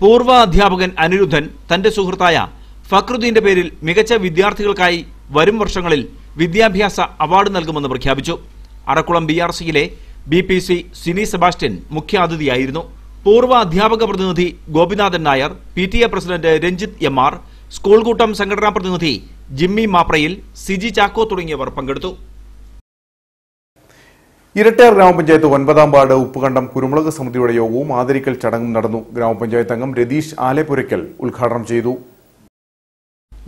പൂർവ അധ്യാപകൻ അനിരുദ്ധൻ തന്റെ സുഹൃത്തായ ഫക്രുദ്ദീന്റെ പേരിൽ മികച്ച വിദ്യാർത്ഥികൾക്കായി വരും വർഷങ്ങളിൽ വിദ്യാഭ്യാസ അവാർഡ് നൽകുമെന്ന് പ്രഖ്യാപിച്ചു. അറക്കുളം ബി ആർ സിയിലെ B P C Sini Sebastian മുഖ്യാതിഥിയായിരുന്നു. പൂർവ അധ്യാപക പ്രതിനിധി Gopinathan Nair P T A president Ranjith M R school കൂട്ടം സംഘടനാ പ്രതിനിധി ജിമ്മി മാപ്രയിൽ സിജി ചാക്കോ തുടങ്ങിയവർ പങ്കെടുത്തു.
ഇരട്ടയാർ ഗ്രാമപഞ്ചായത്ത് ഒൻപതാം വാർഡ് ഉപ്പുകണ്ടം കുരുമുളക് സമിതിയുടെ യോഗവും ആദരിക്കൽ ചടങ്ങും നടന്നു. ഗ്രാമപഞ്ചായത്ത് അംഗം രതീഷ് ആലേപുരയ്ക്കൽ ഉദ്ഘാടനം ചെയ്തു.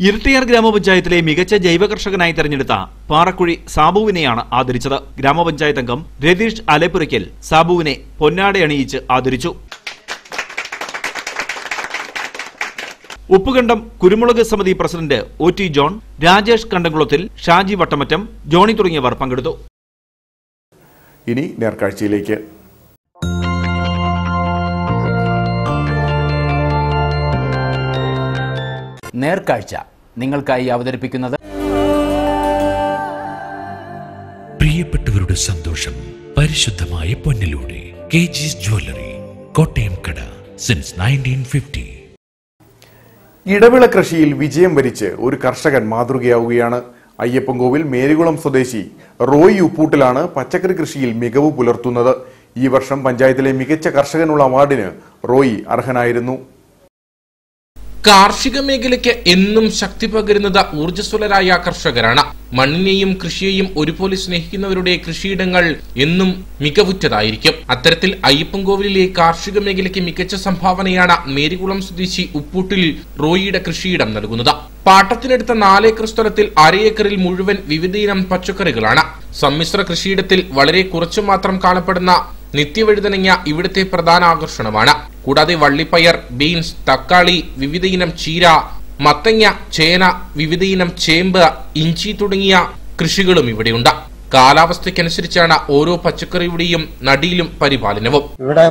ഇരട്ടിയാർ ഗ്രാമപഞ്ചായത്തിലെ മികച്ച ജൈവ കർഷകനായി തെരഞ്ഞെടുത്ത പാറക്കുഴി സാബുവിനെയാണ് ആദരിച്ചത്. ഗ്രാമപഞ്ചായത്ത് അംഗം രതീഷ് അലേപ്പുരയ്ക്കൽ സാബുവിനെ പൊന്നാടയണിയിച്ച് ആദരിച്ചു. ഉപ്പുകണ്ടം കുരുമുളക് സമിതി president O T John Rajesh Kandamkulathil Shaji Vattamattam Johny തുടങ്ങിയവർ പങ്കെടുത്തു.
ഇനി നേർക്കാഴ്ചയിലേക്ക്.
നേർക്കാഴ്ച നിങ്ങൾക്കായി അവതരിപ്പിക്കുന്നത്
പ്രിയപ്പെട്ടവരുടെ സന്തോഷം പരിശുദ്ധമായ പൊന്നിലൂടെ കെ ജിസ് ജ്വല്ലറി കോട്ടയം കട സിൻസ് നയന്റീൻ ഫിഫ്റ്റി
ഇടവിള കൃഷിയിൽ വിജയം വരിച്ച് ഒരു കർഷകൻ മാതൃകയാവുകയാണ്. അയ്യപ്പൻകോവിൽ മേരികുളം സ്വദേശി റോയ് ഉപ്പൂട്ടിലാണ് പച്ചക്കറി കൃഷിയിൽ മികവ് പുലർത്തുന്നത്. ഈ വർഷം പഞ്ചായത്തിലെ മികച്ച കർഷകനുള്ള അവാർഡിന് റോയി അർഹനായിരുന്നു.
കാർഷിക മേഖലയ്ക്ക് എന്നും ശക്തി പകരുന്നത് ഊർജസ്വലരായ കർഷകരാണ്. മണ്ണിനെയും കൃഷിയെയും ഒരുപോലെ സ്നേഹിക്കുന്നവരുടെ കൃഷിയിടങ്ങൾ എന്നും മികവുറ്റതായിരിക്കും. അത്തരത്തിൽ അയ്യപ്പൻകോവിലിലെ കാർഷിക മേഖലയ്ക്ക് മികച്ച സംഭാവനയാണ് മേരികുളം സ്വദേശി ഉപ്പൂട്ടിൽ റോയിയുടെ കൃഷിയിടം നൽകുന്നത്. പാട്ടത്തിനെടുത്ത നാലേക്കർ സ്ഥലത്തിൽ അരയേക്കറിൽ മുഴുവൻ വിവിധയിനം പച്ചക്കറികളാണ്. സമ്മിശ്ര കൃഷിയിടത്തിൽ വളരെ കുറച്ചു മാത്രം കാണപ്പെടുന്ന നിത്യവഴുതനങ്ങ ഇവിടുത്തെ പ്രധാന ആകർഷണമാണ്. കൂടാതെ വള്ളിപ്പയർ ബീൻസ് തക്കാളി വിവിധയിനം ചീര മത്തങ്ങ ചേന വിവിധയിനം ചേമ്പ് ഇഞ്ചി തുടങ്ങിയ കൃഷികളും ഇവിടെയുണ്ട്. കാലാവസ്ഥയ്ക്കനുസരിച്ചാണ് ഓരോ പച്ചക്കറിയുടെയും നടിയിലും പരിപാലനവും.
ഇവിടെ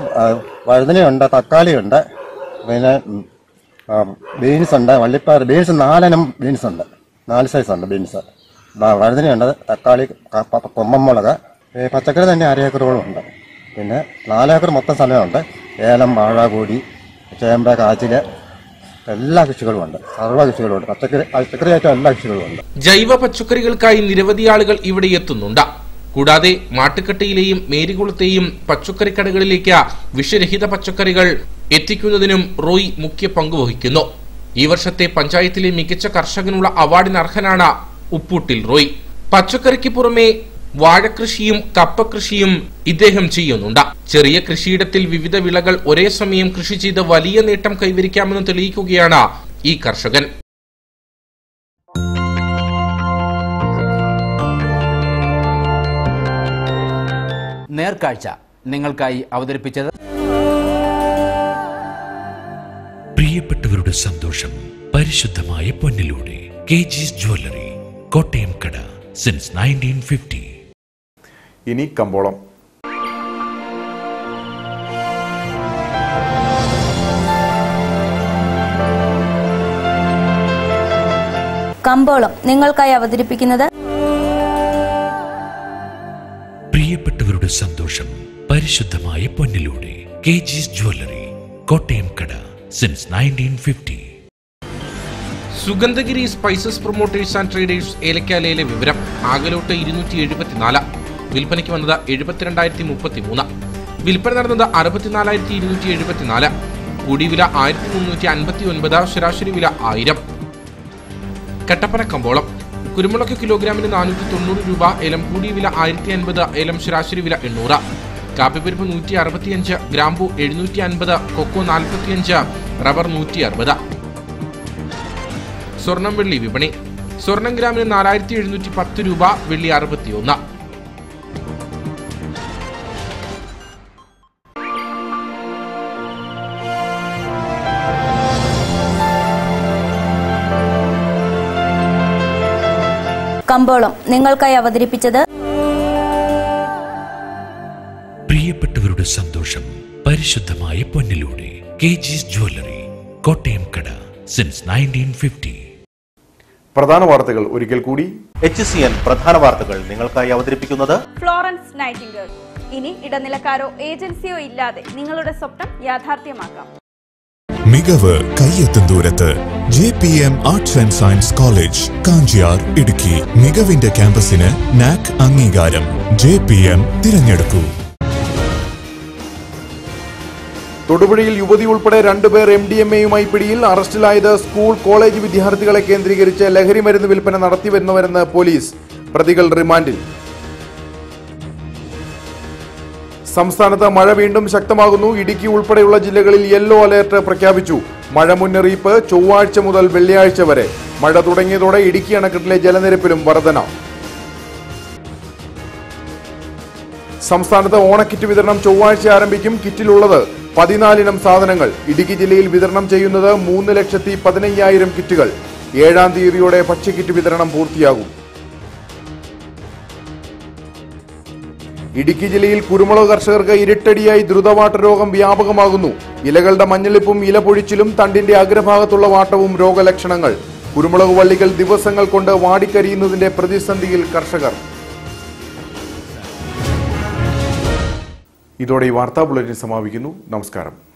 വഴുതനയുണ്ട് തക്കാളിയുണ്ട് പിന്നെ ബീൻസ് ഉണ്ട് വള്ളിപ്പയർ ബീൻസ് നാലനം ബീൻസ് ഉണ്ട് നാല് സൈസ് ഉണ്ട് ബീൻസ് വഴുതനയുണ്ട് തക്കാളി ക- മുളക് പച്ചക്കറി തന്നെ അരയേക്കറോളം ഉണ്ട് പിന്നെ നാലേക്കർ മൊത്തം സ്ഥലമുണ്ട്. ഏലം വാഴ കൂടി ചേമ്പ കാച്ചിൽ എല്ലാ കൃഷികളും ഉണ്ട്. സർവ കൃഷികളും ഉണ്ട്. പച്ചക്കറി പച്ചക്കറി ആയിട്ടും എല്ലാ കൃഷികളും ഉണ്ട്.
ജൈവ പച്ചക്കറികൾക്കായി നിരവധി ആളുകൾ ഇവിടെ എത്തുന്നുണ്ട്. കൂടാതെ മാട്ടുക്കട്ടയിലെയും മേരികുളത്തെയും പച്ചക്കറി കടകളിലേക്ക് വിഷരഹിത പച്ചക്കറികൾ എത്തിക്കുന്നതിനും റോയ് മുഖ്യ പങ്ക് വഹിക്കുന്നു. ഈ വർഷത്തെ പഞ്ചായത്തിലെ മികച്ച കർഷകനുള്ള അവാർഡിന് അർഹനാണ് ഉപ്പൂട്ടിൽ റോയ്. പച്ചക്കറിക്ക് പുറമെ വാഴകൃഷിയും കപ്പകൃഷിയും ഇദ്ദേഹം ചെയ്യുന്നുണ്ട്. ചെറിയ കൃഷിയിടത്തിൽ വിവിധ വിളകൾ ഒരേ സമയം കൃഷി ചെയ്ത് വലിയ നേട്ടം കൈവരിക്കാമെന്ന് തെളിയിക്കുകയാണ് ഈ കർഷകൻ.
നേർക്കാഴ്ച നിങ്ങൾക്കായി അവതരിപ്പിച്ചത്
പ്രിയപ്പെട്ടവരുടെ സന്തോഷം പരിശുദ്ധമായ പൊന്നിലൂടെ കെ ജിസ് ജ്വല്ലറി കോട്ടയം കട സിൻസ് നയന്റീൻ ഫിഫ്റ്റി
ഇനി കമ്പോളം.
കമ്പോളം നിങ്ങൾക്കായി അവതരിപ്പിക്കുന്നത്?
പ്രിയപ്പെട്ടവരുടെ സന്തോഷം പരിശുദ്ധമായ പൊന്നിലൂടെ. കെ ജിസ് ജ്വല്ലറി കോട്ടയം കട since nineteen fifty
Sugandhagiri spices promoters and traders ഏലക്കാലയിലെ വിവരം ആകലോട്ട് ഇരുന്നൂറ്റി എഴുപത്തിനാല്. വിൽപ്പനയ്ക്ക് വന്നത് എഴുപത്തിരണ്ടായിരത്തി മുപ്പത്തി മൂന്ന് വിൽപ്പന നടന്നത് അറുപത്തിനാലായിരത്തി ഇരുന്നൂറ്റി എഴുപത്തിനാല് കൂടി വില ആയിരത്തി മുന്നൂറ്റി അൻപത്തി ഒൻപത് ശരാശരി വില ആയിരം. കട്ടപ്പന കമ്പോളം. കുരുമുളക് കിലോഗ്രാമിന് നാനൂറ്റി തൊണ്ണൂറ് രൂപ. ഏലം കൂടിയ വില ആയിരത്തി അൻപത് ഏലം ശരാശരി വില എണ്ണൂറ്. കാപ്പിപ്പരിപ്പ് നൂറ്റി അറുപത്തിയഞ്ച് ഗ്രാമ്പു എഴുന്നൂറ്റി അൻപത് കൊക്കോ നാൽപ്പത്തിയഞ്ച് റബ്ബർ നൂറ്റി അറുപത് സ്വർണം വെള്ളി വിപണി. സ്വർണം ഗ്രാമിന് നാലായിരത്തി എഴുന്നൂറ്റി പത്ത് രൂപ. വെള്ളി അറുപത്തിയൊന്ന്.
കമ്പോളം നിങ്ങൾക്കായി അവതരിപ്പിച്ചത്
പ്രിയപ്പെട്ടവരുടെ സന്തോഷം പരിശുദ്ധമായ പൊന്നിലൂടെ. കെ ജിസ് ജ്വല്ലറി കോട്ടയം കട സിൻസ് നയന്റീൻ ഫിഫ്റ്റി
പ്രധാന വാർത്തകൾ ഒരിക്കൽ കൂടി.
എച്ച് സി എൻ പ്രധാന വാർത്തകൾ നിങ്ങൾക്കായി അവതരിപ്പിക്കുന്നത്.
Florence Nightingale. ഇനി ഇടനിലക്കാരോ ഏജൻസിയോ ഇല്ലാതെ നിങ്ങളുടെ സ്വപ്നം യാഥാർത്ഥ്യമാക്കാം.
മികവ് കയ്യെത്തും ദൂരത്ത്. J P M arts and science college Kanchiyar Idukki. മികവിന്റെ ക്യാമ്പസിന് നാക് അംഗീകാരം. ജെ പി എം തിരഞ്ഞെടുക്കൂ.
തൊടുപുഴയിൽ യുവതി ഉൾപ്പെടെ രണ്ടുപേർ എം ഡി എം എയുമായി പിടിയിൽ അറസ്റ്റിലായത് സ്കൂൾ കോളേജ് വിദ്യാർത്ഥികളെ കേന്ദ്രീകരിച്ച് ലഹരി മരുന്ന് വിൽപ്പന നടത്തിവരുന്നവരെന്ന് പോലീസ്. പ്രതികൾ റിമാൻഡിൽ. സംസ്ഥാനത്ത് മഴ വീണ്ടും ശക്തമാകുന്നു. ഇടുക്കി ഉൾപ്പെടെയുള്ള ജില്ലകളിൽ യെല്ലോ അലേർട്ട് പ്രഖ്യാപിച്ചു. മഴ മുന്നറിയിപ്പ് ചൊവ്വാഴ്ച മുതൽ വെള്ളിയാഴ്ച വരെ. മഴ തുടങ്ങിയതോടെ ഇടുക്കി അണക്കെട്ടിലെ ജലനിരപ്പിലും വർധന. സംസ്ഥാനത്ത് ഓണക്കിറ്റ് വിതരണം ചൊവ്വാഴ്ച ആരംഭിക്കും. കിറ്റിലുള്ളത് പതിനാലിനം സാധനങ്ങൾ. ഇടുക്കി ജില്ലയിൽ വിതരണം ചെയ്യുന്നത് മൂന്ന് ലക്ഷത്തി പതിനയ്യായിരം കിറ്റുകൾ. ഏഴാം തീയതിയോടെ ഭക്ഷ്യക്കിറ്റ് വിതരണം പൂർത്തിയാകും. ഇടുക്കി ജില്ലയിൽ കുരുമുളക് കർഷകർക്ക് ഇരട്ടടിയായി ദ്രുതവാട്ട രോഗം വ്യാപകമാകുന്നു. ഇലകളുടെ മഞ്ഞളിപ്പും ഇല പൊഴിച്ചിലും തണ്ടിന്റെ അഗ്രഭാഗത്തുള്ള വാട്ടവും രോഗലക്ഷണങ്ങൾ. കുരുമുളക് വള്ളികൾ ദിവസങ്ങൾ കൊണ്ട് വാടിക്കരിയുന്നതിന്റെ പ്രതിസന്ധിയിൽ കർഷകർ. ഇതോടെ ഈ വാർത്താ ബുള്ളറ്റിൻ സമാപിക്കുന്നു. നമസ്കാരം.